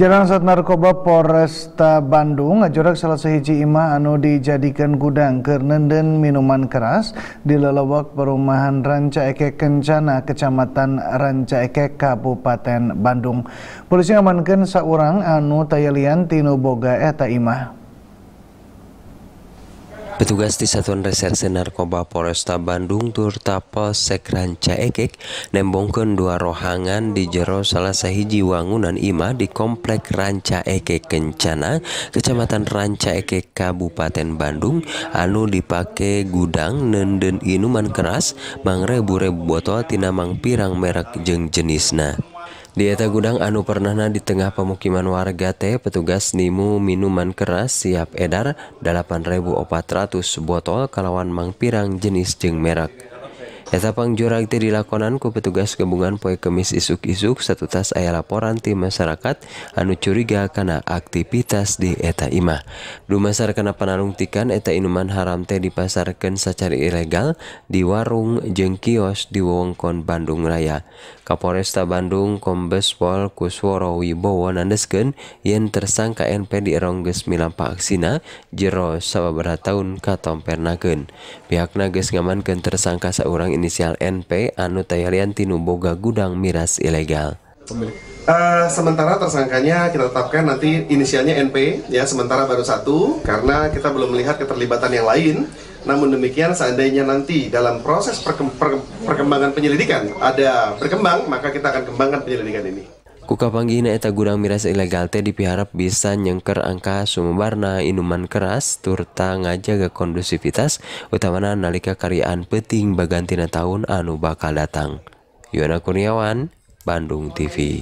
Jalan Sat Narkoba Polresta Bandung ngajurak salah sahiji imah anu dijadikan gudang ke nenden minuman keras di lelewak perumahan Ranca Eke Kencana, Kecamatan Ranca Eke, Kabupaten Bandung. Polisi ngamankan seorang anu tayalian tinu boga eta imah. Petugas di Satuan Reserse Narkoba Polresta Bandung turta Polsek Ranca Ekek nembongkeun dua rohangan di jero salah sahiji wangunan imah di Komplek Ranca Ekek Kencana, Kecamatan Ranca Ekek Kabupaten Bandung anu dipake gudang nenden inuman keras mangrebu-rebu botol tina mang pirang merek jeung jenisna. Di eta gudang anu pernahna di tengah pemukiman warga teh petugas nimu minuman keras siap edar 8.400 botol kalawan mang pirang jenis jeung merek. Eta pangjurag teh dilakonan ku petugas gabungan poe Kemis isuk-isuk satutas aya laporan ti masyarakat anu curiga kana aktivitas di eta imah. Dumasar kana panalungtikan eta inuman haram teh dipasarkeun secara ilegal di warung jeung kios di wewengkon Bandung Raya. Kapolresta Bandung Kombes Pol Kusworo Wibowo nandeskeun yen tersangka NP dierong geus milampa aksina jero sababaraha taun katompernakeun. Pihakna geus ngamankeun tersangka saurang inisial NP anu tayalian tinu boga gudang miras ilegal. Uh, sementara tersangkanya kita tetapkan nanti inisialnya NP ya sementara baru satu karena kita belum melihat keterlibatan yang lain. Namun demikian seandainya nanti dalam proses perkembangan penyelidikan ada berkembang maka kita akan kembangkan penyelidikan ini. Kuka panggihna eta gudang miras ilegal teh dipiharap bisa nyengker angka sumebarna inuman keras turta ngajaga kondusivitas utamana nalika karyaan peting bagantina tahun anu bakal datang. Yona Kurniawan, Bandung TV.